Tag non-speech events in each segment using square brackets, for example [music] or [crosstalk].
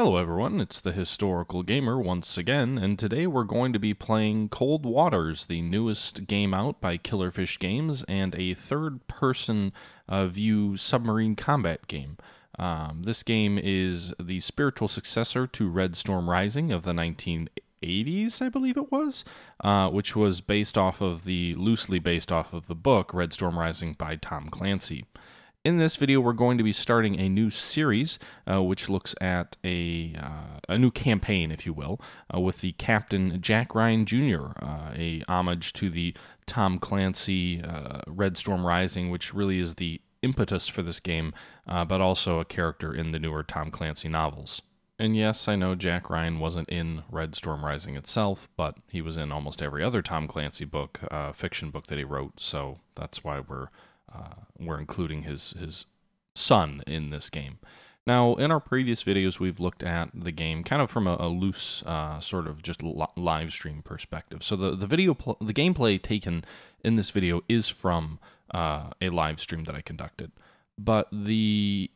Hello, everyone. It's the Historical Gamer once again, and today we're going to be playing Cold Waters, the newest game out by Killerfish Games, and a third person uh, view submarine combat game. Um, this game is the spiritual successor to Red Storm Rising of the 1980s, I believe it was, uh, which was based off of the loosely based off of the book Red Storm Rising by Tom Clancy. In this video, we're going to be starting a new series, uh, which looks at a, uh, a new campaign, if you will, uh, with the Captain Jack Ryan Jr., uh, a homage to the Tom Clancy uh, Red Storm Rising, which really is the impetus for this game, uh, but also a character in the newer Tom Clancy novels. And yes, I know Jack Ryan wasn't in Red Storm Rising itself, but he was in almost every other Tom Clancy book, fiction book that he wrote, so that's why we're uh, we're including his his son in this game. Now, in our previous videos, we've looked at the game kind of from a, a loose, uh, sort of just li- live stream perspective. So the the video, the gameplay taken in this video is from uh, a live stream that I conducted, but the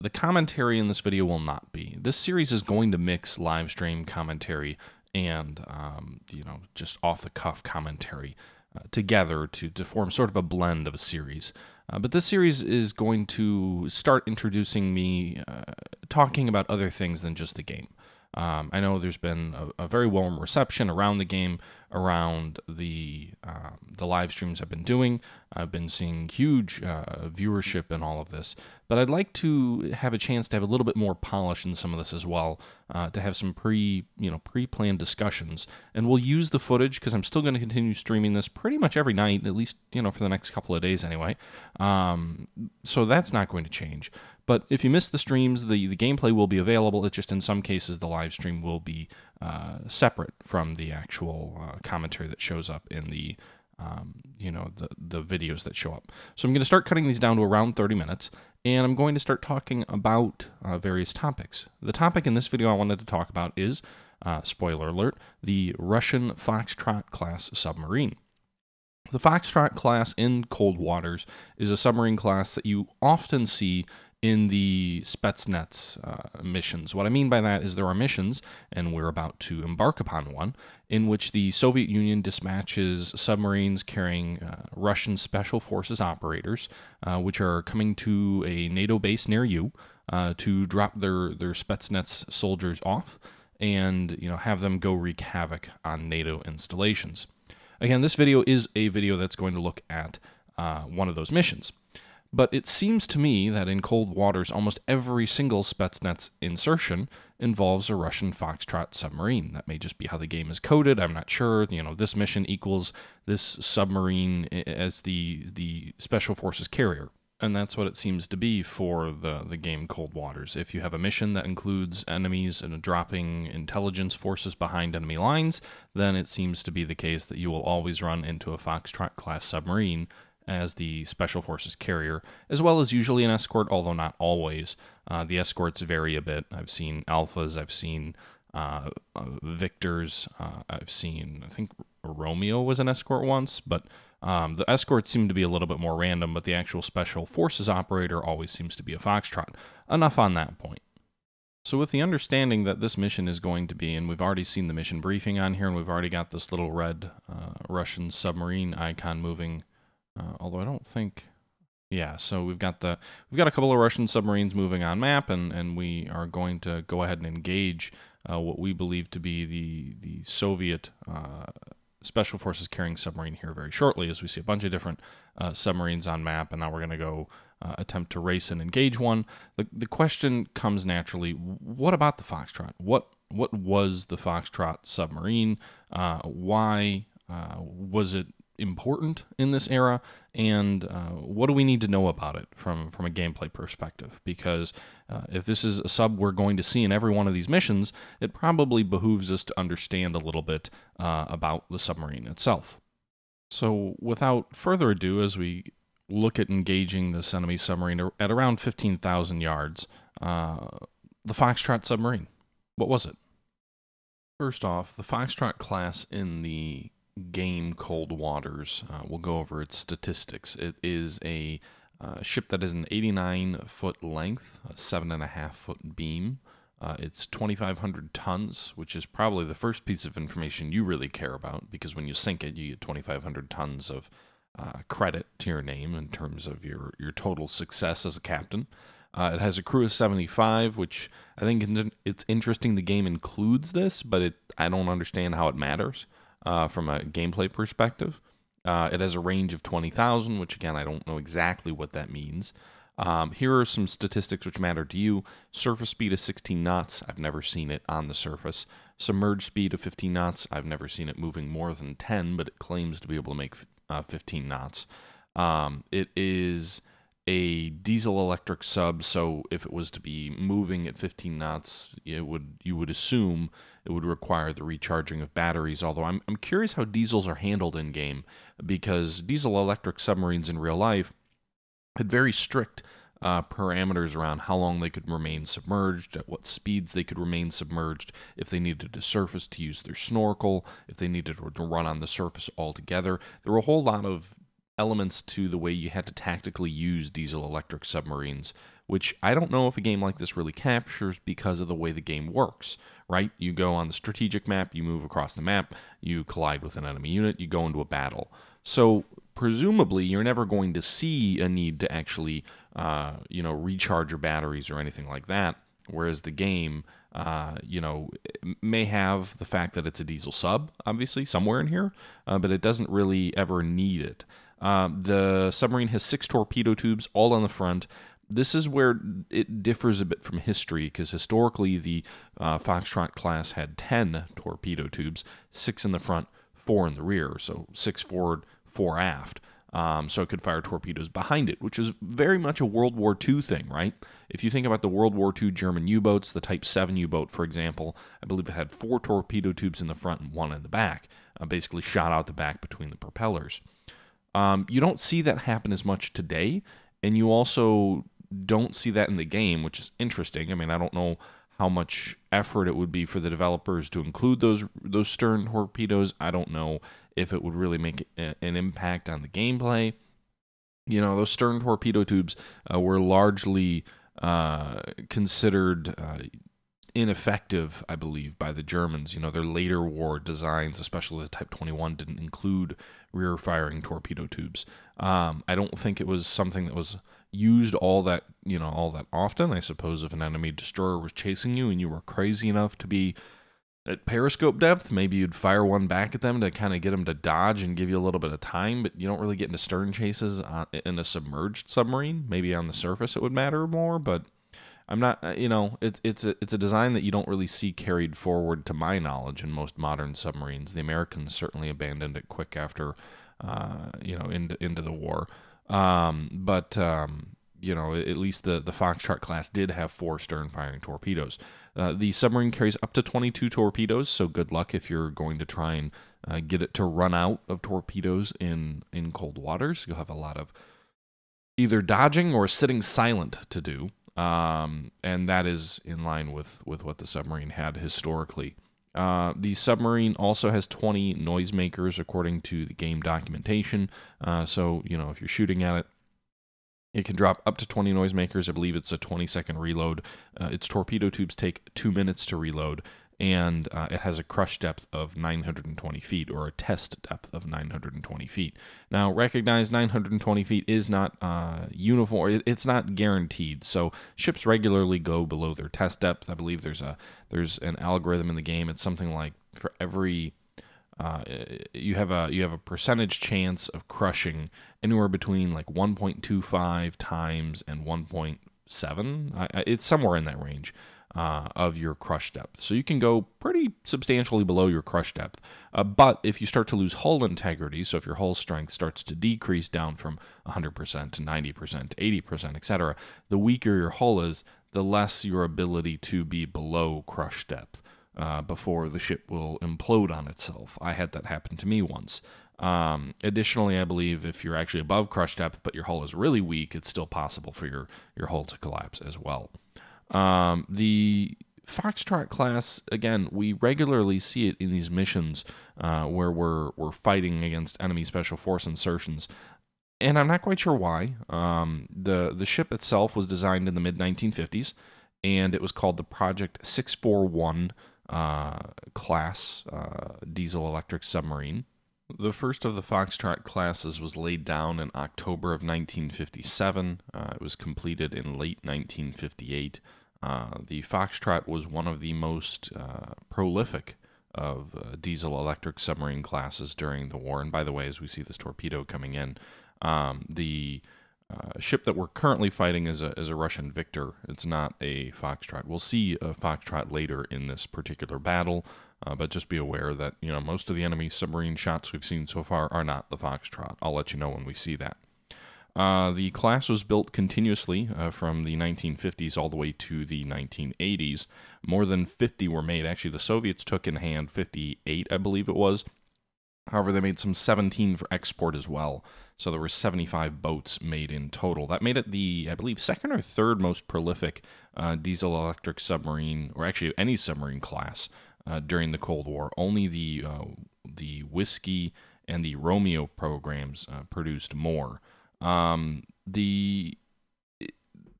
the commentary in this video will not be. This series is going to mix live stream commentary and um, you know just off the cuff commentary uh, together to, to form sort of a blend of a series. Uh, but this series is going to start introducing me uh, talking about other things than just the game. Um, I know there's been a, a, very warm reception around the game, around the um, the live streams I've been doing. I've been seeing huge uh, viewership in all of this, but I'd like to have a chance to have a little bit more polish in some of this as well, uh, to have some pre you know pre planned discussions, and we'll use the footage because I'm still going to continue streaming this pretty much every night, at least you know for the next couple of days anyway. Um, so that's not going to change. But if you miss the streams, the, the gameplay will be available. It's just in some cases the live stream will be uh, separate from the actual uh, commentary that shows up in the um, you know the the videos that show up. So I'm going to start cutting these down to around 30 minutes, and I'm going to start talking about uh, various topics. The topic in this video I wanted to talk about is, uh, spoiler alert, the Russian Foxtrot class submarine. The Foxtrot class in Cold Waters is a submarine class that you often see in the Spetsnaz uh, missions. What I mean by that is there are missions, and we're about to embark upon one, in which the Soviet Union dispatches submarines carrying uh, Russian Special Forces operators, uh, which are coming to a NATO base near you uh, to drop their, their Spetsnaz soldiers off and you know have them go wreak havoc on NATO installations. Again, this video is a video that's going to look at uh, one of those missions. But it seems to me that in cold waters, almost every single Spetsnaz insertion involves a Russian Foxtrot submarine. That may just be how the game is coded. I'm not sure. You know, this mission equals this submarine as the the special forces carrier. And that's what it seems to be for the, the game Cold Waters. If you have a mission that includes enemies and dropping intelligence forces behind enemy lines, then it seems to be the case that you will always run into a Foxtrot class submarine as the Special Forces carrier, as well as usually an escort, although not always. Uh, the escorts vary a bit. I've seen Alphas, I've seen uh, uh, Victors, uh, I've seen, I think Romeo was an escort once, but um, the escorts seem to be a little bit more random, but the actual Special Forces operator always seems to be a Foxtrot. Enough on that point. So, with the understanding that this mission is going to be, and we've already seen the mission briefing on here, and we've already got this little red uh, Russian submarine icon moving uh, although I don't think. Yeah, so we've got the we've got a couple of Russian submarines moving on map, and, and we are going to go ahead and engage uh, what we believe to be the the Soviet uh, special forces carrying submarine here very shortly, as we see a bunch of different uh, submarines on map, and now we're going to go uh, attempt to race and engage one. The the question comes naturally: What about the Foxtrot? What what was the Foxtrot submarine? Uh, why was it important in this era, and uh, what do we need to know about it from from a gameplay perspective? Because uh, if this is a sub we're going to see in every one of these missions, it probably behooves us to understand a little bit uh, about the submarine itself. So, without further ado, as we look at engaging this enemy submarine at around 15,000 yards, uh, the Foxtrot submarine, what was it? First off, the Foxtrot class in the game Cold Waters. Uh, we'll go over its statistics. It is a uh, ship that is an 89 foot length, a seven and a half foot beam, Uh, it's 2,500 tons, which is probably the first piece of information you really care about because when you sink it, you get 2,500 tons of uh, credit to your name in terms of your, your total success as a captain. Uh, it has a crew of 75, which I think it's interesting the game includes this, but it I don't understand how it matters uh, from a gameplay perspective. Uh, it has a range of 20,000, which again, I don't know exactly what that means. Um, here are some statistics which matter to you. Surface speed of 16 knots. I've never seen it on the surface. Submerged speed of 15 knots. I've never seen it moving more than 10, but it claims to be able to make uh, 15 knots. Um, it is a diesel electric sub, so if it was to be moving at 15 knots, it would you would assume it would require the recharging of batteries. Although I'm I'm curious how diesels are handled in game because diesel electric submarines in real life had very strict uh, parameters around how long they could remain submerged, at what speeds they could remain submerged, if they needed to surface to use their snorkel, if they needed to run on the surface altogether. There were a whole lot of elements to the way you had to tactically use diesel electric submarines, which I don't know if a game like this really captures because of the way the game works, right? You go on the strategic map, you move across the map, you collide with an enemy unit, you go into a battle. So presumably you're never going to see a need to actually, uh, you know, recharge your batteries or anything like that. Whereas the game, uh, you know, may have the fact that it's a diesel sub, obviously, somewhere in here, uh, but it doesn't really ever need it. Um, the submarine has six torpedo tubes, all on the front. This is where it differs a bit from history, because historically the uh, Foxtrot class had 10 torpedo tubes, six in the front, four in the rear. So six forward, four aft. Um, so it could fire torpedoes behind it, which is very much a World War II thing, right? If you think about the World War II German U boats, the Type 7 U boat, for example, I believe it had four torpedo tubes in the front and one in the back, uh, basically shot out the back between the propellers. Um, you don't see that happen as much today, and you also don't see that in the game, which is interesting. I mean, I don't know how much effort it would be for the developers to include those those stern torpedoes. I don't know if it would really make a, an impact on the gameplay. You know, those stern torpedo tubes uh, were largely uh, considered uh, ineffective, I believe, by the Germans. You know, their later war designs, especially the Type 21, didn't include rear firing torpedo tubes. Um, I don't think it was something that was used all that, you know, all that often. I suppose if an enemy destroyer was chasing you and you were crazy enough to be at periscope depth, maybe you'd fire one back at them to kind of get them to dodge and give you a little bit of time, but you don't really get into stern chases in a submerged submarine. Maybe on the surface it would matter more, but I'm not, uh, you know, it's it's a it's a design that you don't really see carried forward, to my knowledge, in most modern submarines. The Americans certainly abandoned it quick after, uh, you know, into into the war. Um, but um, you know, at least the the Foxtrot class did have four stern firing torpedoes. Uh, the submarine carries up to 22 torpedoes, so good luck if you're going to try and uh, get it to run out of torpedoes in in cold waters. You'll have a lot of either dodging or sitting silent to do um, and that is in line with with what the submarine had historically. Uh, the submarine also has 20 noisemakers according to the game documentation. Uh, so you know if you're shooting at it, it can drop up to 20 noisemakers. I believe it's a 20 second reload. Uh, its torpedo tubes take two minutes to reload, and uh, it has a crush depth of 920 feet or a test depth of 920 feet. Now, recognize 920 feet is not uh, uniform; it's not guaranteed. So ships regularly go below their test depth. I believe there's a there's an algorithm in the game. It's something like for every uh, you have a you have a percentage chance of crushing anywhere between like 1.25 times and 1.7. it's somewhere in that range uh, of your crush depth. So you can go pretty substantially below your crush depth. Uh, but if you start to lose hull integrity, so if your hull strength starts to decrease down from 100% to 90% to 80%, etc., the weaker your hull is, the less your ability to be below crush depth. Uh, before the ship will implode on itself. I had that happen to me once. Um, additionally, I believe if you're actually above crush depth but your hull is really weak, it's still possible for your, your hull to collapse as well. Um, the Foxtrot class, again, we regularly see it in these missions uh, where we're we're fighting against enemy special force insertions, and I'm not quite sure why. Um, the the ship itself was designed in the mid 1950s, and it was called the Project 641 uh, class uh, diesel electric submarine. The first of the Foxtrot classes was laid down in October of 1957. Uh, it was completed in late 1958. Uh, the Foxtrot was one of the most uh, prolific of uh, diesel electric submarine classes during the war. And by the way, as we see this torpedo coming in, um, the uh, ship that we're currently fighting is a, is a Russian Victor. It's not a Foxtrot. We'll see a Foxtrot later in this particular battle, uh, but just be aware that you know most of the enemy submarine shots we've seen so far are not the Foxtrot. I'll let you know when we see that. Uh, the class was built continuously uh, from the 1950s all the way to the 1980s. More than 50 were made. Actually, the Soviets took in hand 58, I believe it was. However, they made some 17 for export as well. So there were 75 boats made in total. That made it the, I believe, second or third most prolific uh, diesel electric submarine, or actually any submarine class uh, during the Cold War. Only the uh, the whiskey and the Romeo programs uh, produced more. Um, the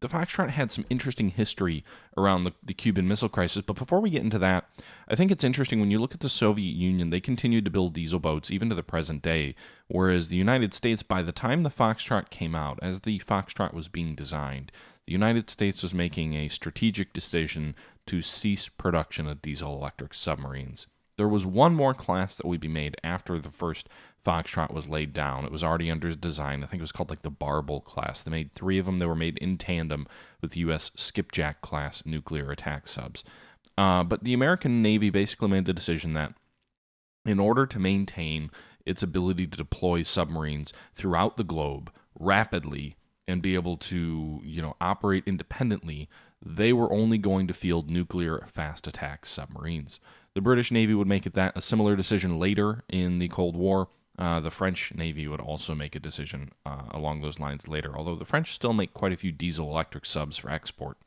the Foxtrot had some interesting history around the, the Cuban Missile Crisis, but before we get into that, I think it's interesting when you look at the Soviet Union, they continued to build diesel boats even to the present day, whereas the United States, by the time the Foxtrot came out, as the Foxtrot was being designed, the United States was making a strategic decision to cease production of diesel electric submarines. There was one more class that would be made after the first Foxtrot was laid down. It was already under design. I think it was called like the Barbel class. They made three of them. They were made in tandem with U.S. Skipjack class nuclear attack subs. Uh, but the American Navy basically made the decision that in order to maintain its ability to deploy submarines throughout the globe rapidly and be able to, you know, operate independently, they were only going to field nuclear fast attack submarines. The British Navy would make it that a similar decision later in the Cold War. Uh, the French Navy would also make a decision uh, along those lines later, although the French still make quite a few diesel electric subs for export.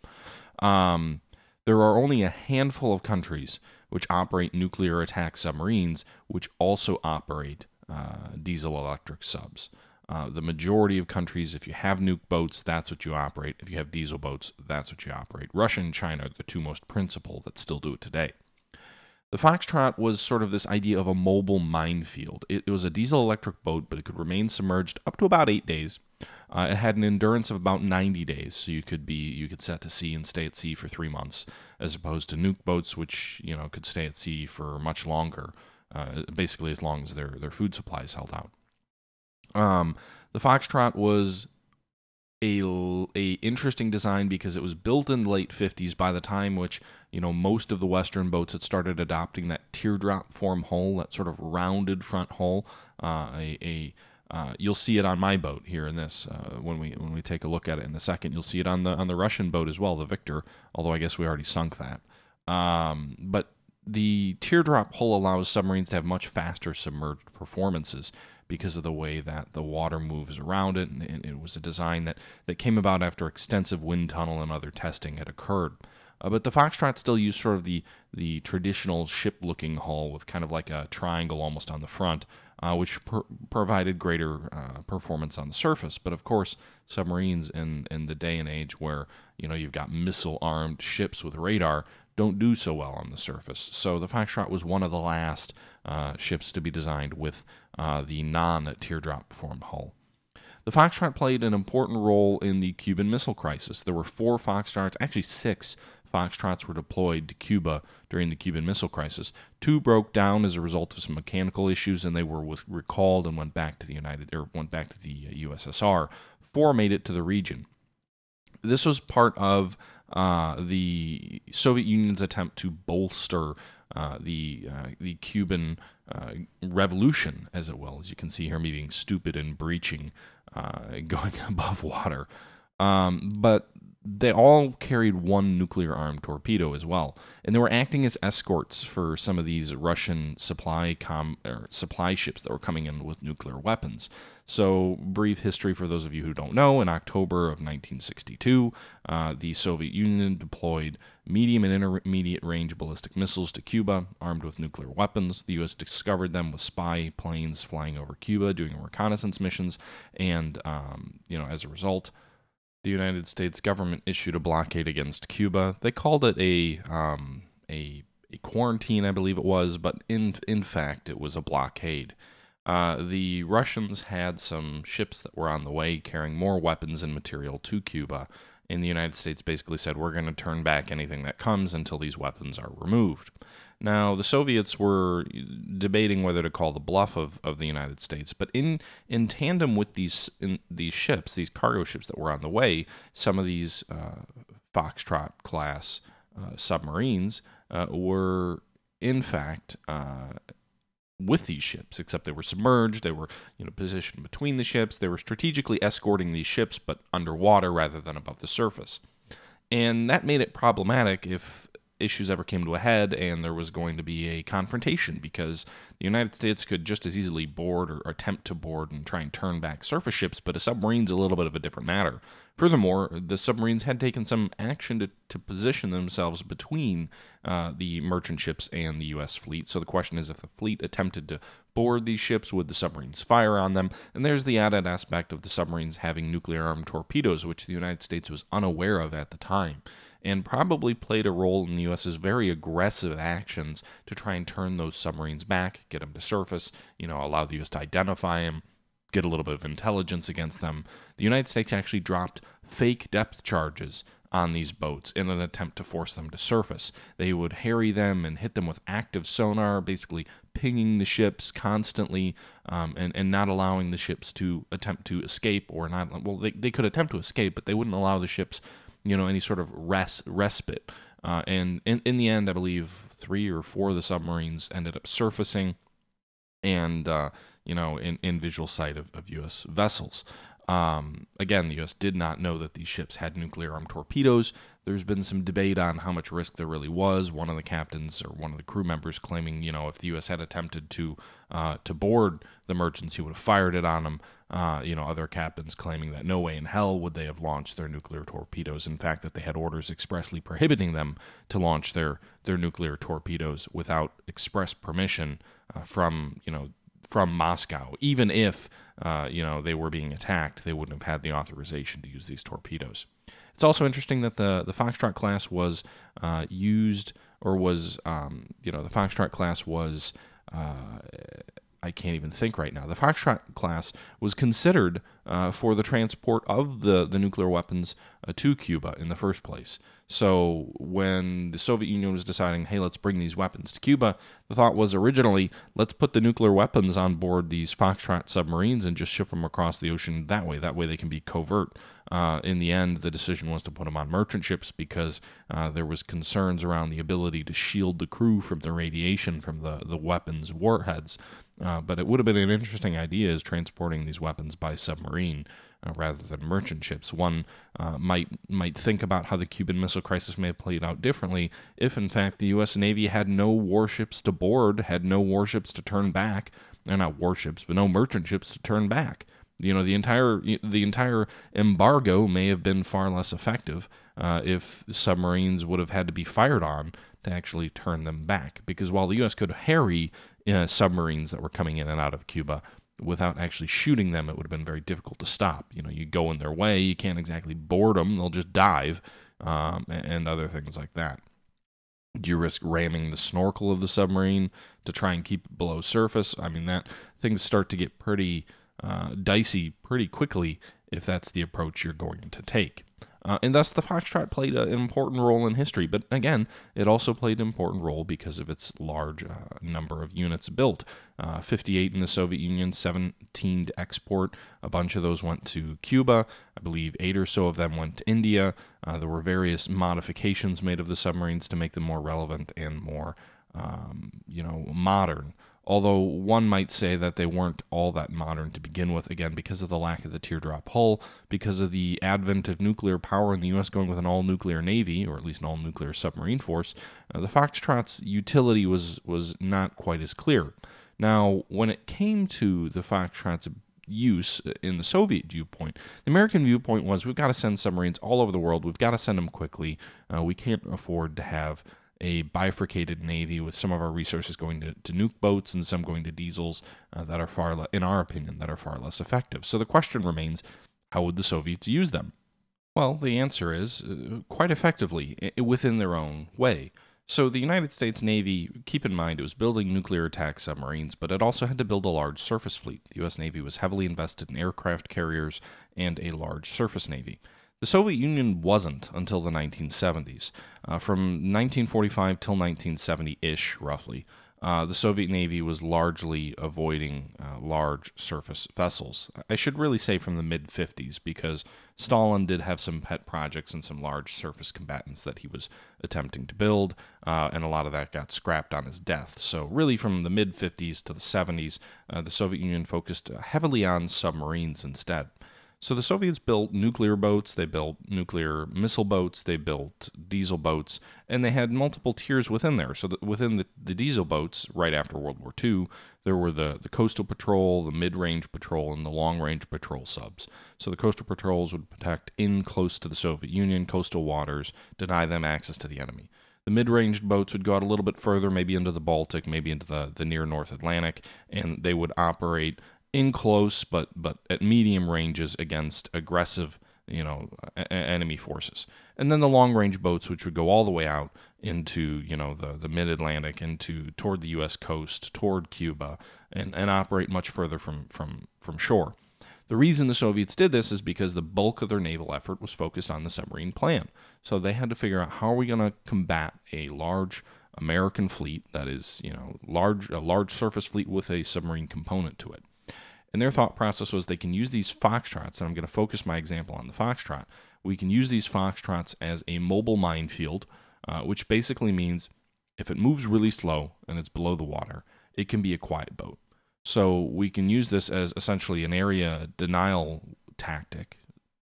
Um, there are only a handful of countries which operate nuclear attack submarines, which also operate uh, diesel electric subs. Uh, the majority of countries, if you have nuke boats, that's what you operate. If you have diesel boats, that's what you operate. Russia and China are the two most principal that still do it today. The Foxtrot was sort of this idea of a mobile minefield. It, it was a diesel electric boat, but it could remain submerged up to about eight days. Uh, it had an endurance of about 90 days, so you could be you could set to sea and stay at sea for three months, as opposed to nuke boats, which you know could stay at sea for much longer, uh, basically as long as their their food supplies held out. Um, the Foxtrot was a, a interesting design because it was built in the late 50s by the time which you know most of the western boats had started adopting that teardrop form hull that sort of rounded front hull. Uh, a, a uh, you'll see it on my boat here in this uh, when we when we take a look at it in a second. You'll see it on the on the Russian boat as well the Victor although I guess we already sunk that. Um, but the teardrop hull allows submarines to have much faster submerged performances because of the way that the water moves around it. And it was a design that, that came about after extensive wind tunnel and other testing had occurred. Uh, but the Foxtrot still used sort of the, the traditional ship looking hull with kind of like a triangle almost on the front, uh, which provided greater uh, performance on the surface. But of course, submarines in, in the day and age where you know you've got missile armed ships with radar don't do so well on the surface. So the Foxtrot was one of the last uh, ships to be designed with uh, the non teardrop form hull. The Foxtrot played an important role in the Cuban Missile Crisis. There were four Foxtrots, actually six Foxtrots were deployed to Cuba during the Cuban Missile Crisis. Two broke down as a result of some mechanical issues, and they were recalled and went back to the United or went back to the USSR. Four made it to the region. This was part of uh, the Soviet Union's attempt to bolster uh, the uh, the Cuban uh, revolution, as it will. As you can see here, me being stupid and breaching, uh, [laughs] going above water. Um, but they all carried one nuclear armed torpedo as well, and they were acting as escorts for some of these Russian supply com supply ships that were coming in with nuclear weapons. So, brief history for those of you who don't know: in October of 1962, uh, the Soviet Union deployed medium and intermediate range ballistic missiles to Cuba, armed with nuclear weapons. The U.S. discovered them with spy planes flying over Cuba, doing reconnaissance missions, and um, you know, as a result the United States government issued a blockade against Cuba. They called it a um, a, a quarantine, I believe it was, but in in fact, it was a blockade. Uh, the Russians had some ships that were on the way carrying more weapons and material to Cuba, and the United States basically said, We're going to turn back anything that comes until these weapons are removed. Now, the Soviets were debating whether to call the bluff of, of the United States, but in, in tandem with these in, these ships, these cargo ships that were on the way, some of these uh, Foxtrot class uh, submarines uh, were, in fact, uh, with these ships, except they were submerged. They were, you know, positioned between the ships. They were strategically escorting these ships, but underwater rather than above the surface. And that made it problematic if issues ever came to a head and there was going to be a confrontation because the United States could just as easily board or attempt to board and try and turn back surface ships, but a submarine's a little bit of a different matter. Furthermore, the submarines had taken some action to, to position themselves between uh, the merchant ships and the U.S. fleet. So the question is if the fleet attempted to board these ships, would the submarines fire on them? And there's the added aspect of the submarines having nuclear armed torpedoes, which the United States was unaware of at the time and probably played a role in the U.S.'s very aggressive actions to try and turn those submarines back, get them to surface, you know, allow the U.S. to identify them, get a little bit of intelligence against them. The United States actually dropped fake depth charges on these boats in an attempt to force them to surface. They would harry them and hit them with active sonar, basically pinging the ships constantly um, and, and not allowing the ships to attempt to escape or not. Well, they, they could attempt to escape, but they wouldn't allow the ships you know any sort of res- respite. Uh, and in, in the end, I believe three or four of the submarines ended up surfacing, and uh, you know in, in visual sight of, of U.S. vessels. Um, again, the U.S. did not know that these ships had nuclear armed torpedoes. There's been some debate on how much risk there really was. One of the captains or one of the crew members claiming, you know, if the U.S. had attempted to uh, to board the merchants, he would have fired it on them. Uh, you know, other captains claiming that no way in hell would they have launched their nuclear torpedoes. In fact, that they had orders expressly prohibiting them to launch their their nuclear torpedoes without express permission uh, from you know from Moscow. Even if uh, you know they were being attacked, they wouldn't have had the authorization to use these torpedoes. It's also interesting that the the Foxtrot class was uh, used or was um, you know the Foxtrot class was uh, I can't even think right now. The Foxtrot class was considered uh, for the transport of the, the nuclear weapons uh, to Cuba in the first place. So when the Soviet Union was deciding, hey, let's bring these weapons to Cuba, the thought was originally, let's put the nuclear weapons on board these Foxtrot submarines and just ship them across the ocean that way. That way they can be covert. Uh, in the end, the decision was to put them on merchant ships because uh, there was concerns around the ability to shield the crew from the radiation from the, the weapons warheads. Uh, but it would have been an interesting idea is transporting these weapons by submarine uh, rather than merchant ships. One uh, might might think about how the Cuban Missile Crisis may have played out differently if, in fact, the U.S. Navy had no warships to board, had no warships to turn back. They're not warships, but no merchant ships to turn back. You know, the entire the entire embargo may have been far less effective uh, if submarines would have had to be fired on to actually turn them back. Because while the U.S. could harry uh, submarines that were coming in and out of Cuba without actually shooting them, it would have been very difficult to stop. You know, you go in their way, you can't exactly board them; they'll just dive, um, and other things like that. Do you risk ramming the snorkel of the submarine to try and keep it below surface? I mean, that things start to get pretty uh, dicey pretty quickly if that's the approach you're going to take. Uh, and thus, the Foxtrot played an important role in history. But again, it also played an important role because of its large uh, number of units built. Uh, 58 in the Soviet Union, 17 to export. A bunch of those went to Cuba. I believe eight or so of them went to India. Uh, there were various modifications made of the submarines to make them more relevant and more, um, you know, modern although one might say that they weren't all that modern to begin with, again, because of the lack of the teardrop hull, because of the advent of nuclear power in the U.S. going with an all nuclear Navy, or at least an all nuclear submarine force, uh, the Foxtrot's utility was, was not quite as clear. Now, when it came to the Foxtrot's use in the Soviet viewpoint. The American viewpoint was we've got to send submarines all over the world. We've got to send them quickly. Uh, we can't afford to have a bifurcated navy with some of our resources going to, to nuke boats and some going to diesels uh, that are far, le- in our opinion, that are far less effective. So the question remains, how would the Soviets use them? Well, the answer is uh, quite effectively i- within their own way. So, the United States Navy, keep in mind, it was building nuclear attack submarines, but it also had to build a large surface fleet. The U.S. Navy was heavily invested in aircraft carriers and a large surface navy. The Soviet Union wasn't until the 1970s. Uh, from 1945 till 1970 ish, roughly, uh, the Soviet Navy was largely avoiding uh, large surface vessels. I should really say from the mid 50s because Stalin did have some pet projects and some large surface combatants that he was attempting to build, uh, and a lot of that got scrapped on his death. So, really, from the mid 50s to the 70s, uh, the Soviet Union focused heavily on submarines instead. So the Soviets built nuclear boats, they built nuclear missile boats, they built diesel boats, and they had multiple tiers within there. So within the, the diesel boats, right after World War II, there were the, the coastal patrol, the mid range patrol, and the long range patrol subs. So the coastal patrols would protect in close to the Soviet Union coastal waters, deny them access to the enemy. The mid ranged boats would go out a little bit further, maybe into the Baltic, maybe into the, the near North Atlantic, and they would operate in close but but at medium ranges against aggressive you know a- enemy forces. And then the long range boats which would go all the way out into you know the the mid Atlantic into toward the US coast toward Cuba and and operate much further from from from shore. The reason the Soviets did this is because the bulk of their naval effort was focused on the submarine plan. So they had to figure out how are we going to combat a large American fleet that is you know large a large surface fleet with a submarine component to it and their thought process was they can use these foxtrots, and I'm going to focus my example on the foxtrot. We can use these foxtrots as a mobile minefield, uh, which basically means if it moves really slow and it's below the water, it can be a quiet boat. So we can use this as essentially an area denial tactic,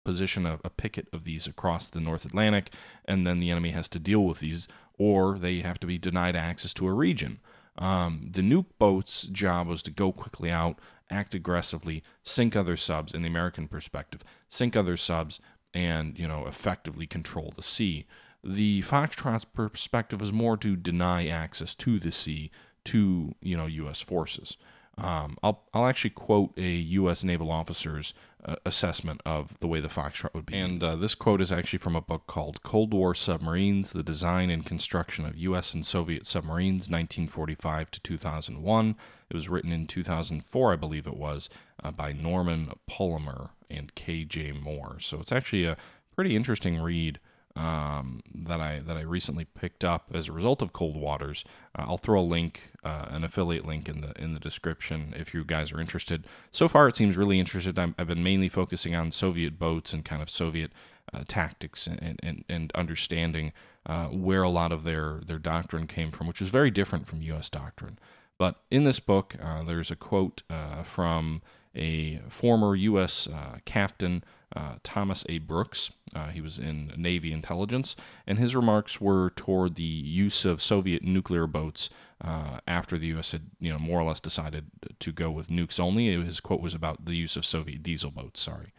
position a, a picket of these across the North Atlantic, and then the enemy has to deal with these, or they have to be denied access to a region. Um, the nuke boat's job was to go quickly out, act aggressively, sink other subs in the American perspective, sink other subs, and you know effectively control the sea. The Foxtrot's perspective was more to deny access to the sea to you know U.S. forces. Um, I'll I'll actually quote a U.S. naval officer's uh, assessment of the way the Foxtrot would be. And uh, this quote is actually from a book called Cold War Submarines: The Design and Construction of U.S. and Soviet Submarines, 1945 to 2001. It was written in 2004, I believe it was, uh, by Norman Polmar and K.J. Moore. So it's actually a pretty interesting read um, that I that I recently picked up as a result of Cold Waters. Uh, I'll throw a link, uh, an affiliate link in the in the description if you guys are interested. So far, it seems really interested. i have been mainly focusing on Soviet boats and kind of Soviet uh, tactics and and, and understanding uh, where a lot of their their doctrine came from, which is very different from U.S. doctrine. But in this book, uh, there's a quote uh, from a former U.S. captain uh, Thomas A. Brooks. Uh, he was in Navy intelligence, and his remarks were toward the use of Soviet nuclear boats uh, after the U.S. had, you know, more or less decided to go with nukes only. His quote was about the use of Soviet diesel boats. Sorry.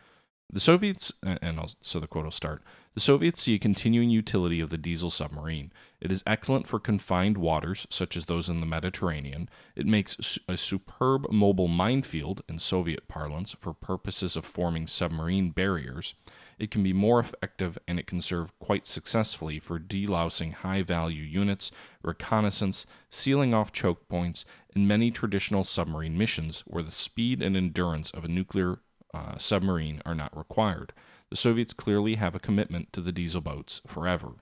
The Soviets, and I'll, so the quote will start The Soviets see a continuing utility of the diesel submarine. It is excellent for confined waters, such as those in the Mediterranean. It makes a superb mobile minefield, in Soviet parlance, for purposes of forming submarine barriers. It can be more effective and it can serve quite successfully for delousing high value units, reconnaissance, sealing off choke points, and many traditional submarine missions where the speed and endurance of a nuclear uh, submarine are not required. The Soviets clearly have a commitment to the diesel boats forever.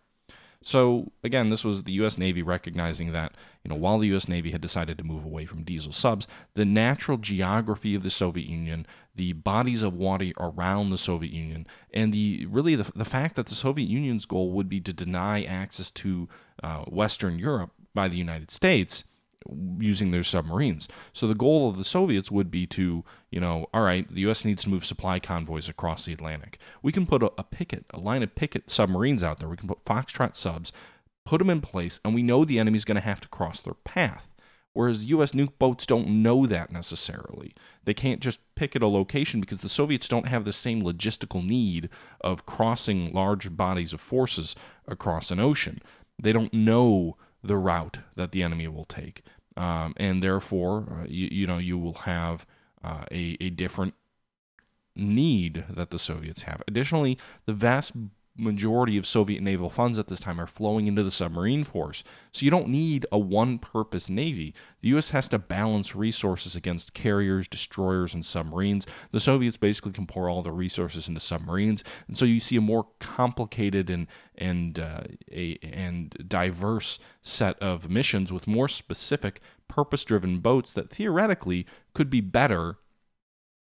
So again, this was the U.S. Navy recognizing that you know while the U.S. Navy had decided to move away from diesel subs, the natural geography of the Soviet Union, the bodies of water around the Soviet Union, and the really the, the fact that the Soviet Union's goal would be to deny access to uh, Western Europe by the United States using their submarines. So the goal of the Soviets would be to, you know, all right, the U.S. needs to move supply convoys across the Atlantic. We can put a, a picket, a line of picket submarines out there. We can put Foxtrot subs, put them in place, and we know the enemy's going to have to cross their path. Whereas U.S. nuke boats don't know that necessarily. They can't just picket a location because the Soviets don't have the same logistical need of crossing large bodies of forces across an ocean. They don't know the route that the enemy will take um, and therefore uh, you, you know you will have uh, a, a different need that the Soviets have. Additionally, the vast majority of Soviet naval funds at this time are flowing into the submarine force. So you don't need a one purpose Navy. The U.S. has to balance resources against carriers, destroyers, and submarines. The Soviets basically can pour all their resources into submarines. And so you see a more complicated and, and, uh, a, and diverse set of missions with more specific, purpose driven boats that theoretically could be better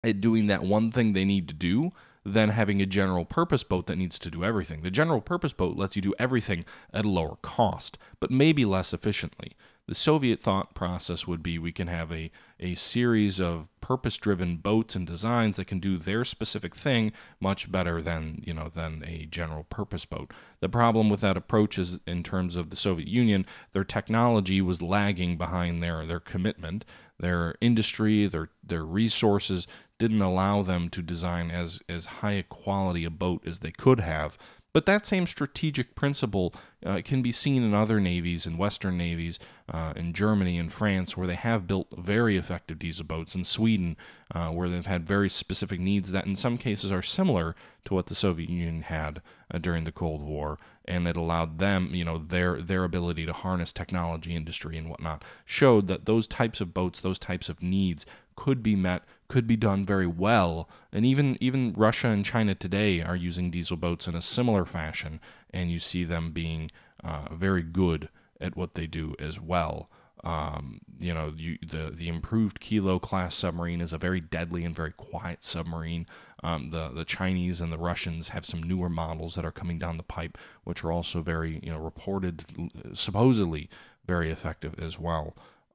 at doing that one thing they need to do than having a general purpose boat that needs to do everything. The general purpose boat lets you do everything at a lower cost, but maybe less efficiently. The Soviet thought process would be we can have a, a series of purpose driven boats and designs that can do their specific thing much better than, you know, than a general purpose boat. The problem with that approach is in terms of the Soviet Union, their technology was lagging behind their, their commitment. Their industry, their their resources didn't allow them to design as as high a quality a boat as they could have. But that same strategic principle uh, can be seen in other navies, in Western navies, uh, in Germany and France, where they have built very effective diesel boats, in Sweden, uh, where they've had very specific needs that in some cases are similar to what the Soviet Union had uh, during the Cold War, and it allowed them, you know, their their ability to harness technology industry and whatnot, showed that those types of boats, those types of needs could be met, could be done very well. And even even Russia and China today are using diesel boats in a similar fashion, and you see them being uh, very good at what they do as well. Um, you know, you, the the improved Kilo class submarine is a very deadly and very quiet submarine. Um, the the Chinese and the Russians have some newer models that are coming down the pipe, which are also very you know reported supposedly very effective as well.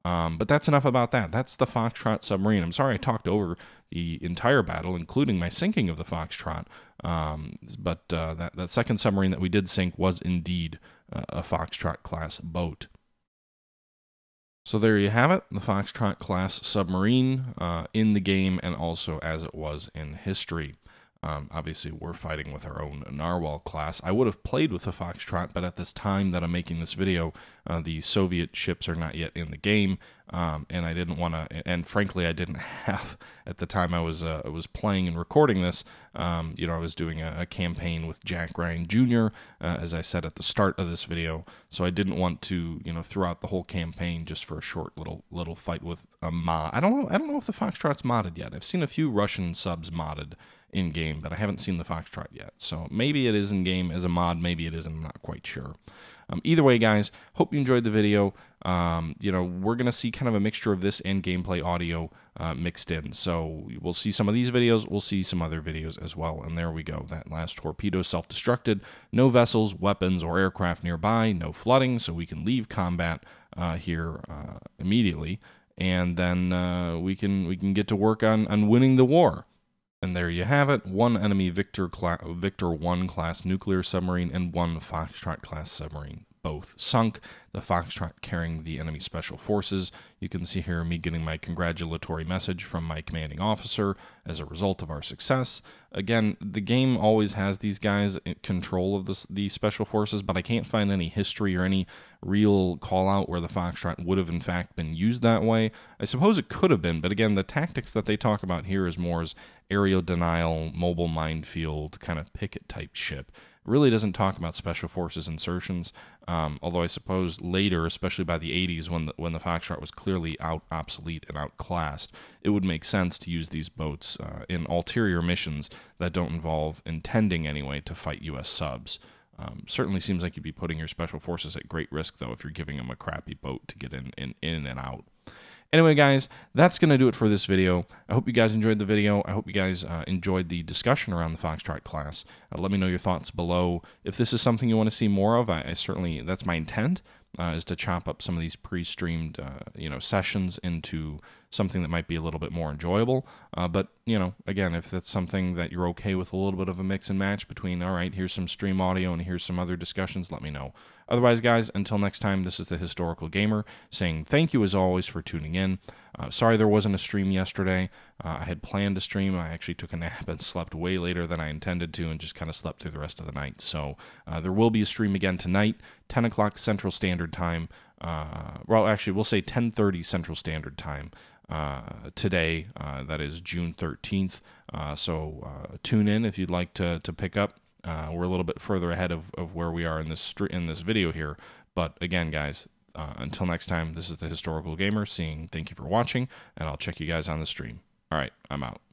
Um, but that's enough about that. That's the Foxtrot submarine. I'm sorry I talked over the entire battle, including my sinking of the Foxtrot. Um, but uh, that, that second submarine that we did sink was indeed uh, a Foxtrot class boat. So there you have it, the Foxtrot class submarine uh, in the game and also as it was in history. Um, obviously, we're fighting with our own Narwhal class. I would have played with the Foxtrot, but at this time that I'm making this video, uh, the Soviet ships are not yet in the game, um, and I didn't want to. And frankly, I didn't [laughs] have at the time I was uh, was playing and recording this. Um, you know, I was doing a, a, campaign with Jack Ryan Jr. Uh, as I said at the start of this video, so I didn't want to, you know, throughout the whole campaign just for a short little little fight with a mod. I don't know. I don't know if the Foxtrot's modded yet. I've seen a few Russian subs modded in game, but I haven't seen the Foxtrot yet. So maybe it is in game as a mod, maybe it isn't. I'm not quite sure. Um, either way, guys, hope you enjoyed the video. Um, you know, we're going to see kind of a mixture of this and gameplay audio uh, mixed in. So we'll see some of these videos, we'll see some other videos as well. And there we go. That last torpedo self-destructed. No vessels, weapons, or aircraft nearby. No flooding, so we can leave combat uh, here uh, immediately. And then uh, we can we can get to work on, on winning the war. And there you have it one enemy Victor, Victor 1 class nuclear submarine and one Foxtrot class submarine both sunk, the Foxtrot carrying the enemy special forces. You can see here me getting my congratulatory message from my commanding officer as a result of our success. Again, the game always has these guys in control of the, the special forces, but I can't find any history or any real call out where the Foxtrot would have in fact been used that way. I suppose it could have been, but again, the tactics that they talk about here is more as area denial, mobile minefield, kind of picket type ship really doesn't talk about special forces insertions. Um, although I suppose later, especially by the 80s, when the, when the Foxtrot was clearly out obsolete and outclassed, it would make sense to use these boats uh, in ulterior missions that don't involve intending anyway to fight U.S. subs. Um, certainly seems like you'd be putting your special forces at great risk, though, if you're giving them a crappy boat to get in, in, in and out. Anyway, guys, that's going to do it for this video. I hope you guys enjoyed the video. I hope you guys uh, enjoyed the discussion around the Foxtrot class. Uh, let me know your thoughts below. If this is something you want to see more of, I, I certainly, that's my intent uh, is to chop up some of these pre-streamed uh, you know sessions into something that might be a little bit more enjoyable. Uh, but you know, again, if that's something that you're okay with, a little bit of a mix and match between all right, here's some stream audio and here's some other discussions, let me know. Otherwise, guys, until next time, this is the Historical Gamer saying thank you as always for tuning in. Uh, sorry there wasn't a stream yesterday. Uh, I had planned to stream. I actually took a [laughs] nap and slept way later than I intended to and just kind of slept through the rest of the night. So uh, there will be a stream again tonight, 10 o'clock Central Standard Time. Uh, well, actually, we'll say 10:30 Central Standard Time. uh, today. Uh, that is June 13th. Uh, so uh, tune in if you'd like to, to pick up. Uh, we're a little bit further ahead of, of where we are in this in this video here. But again, guys, until next time, this is the Historical Gamer saying thank you for watching, and I'll check you guys on the stream. All right, I'm out.